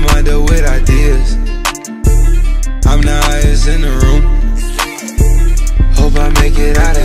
my mind up with ideas. I'm the highest in the room. Hope I make it out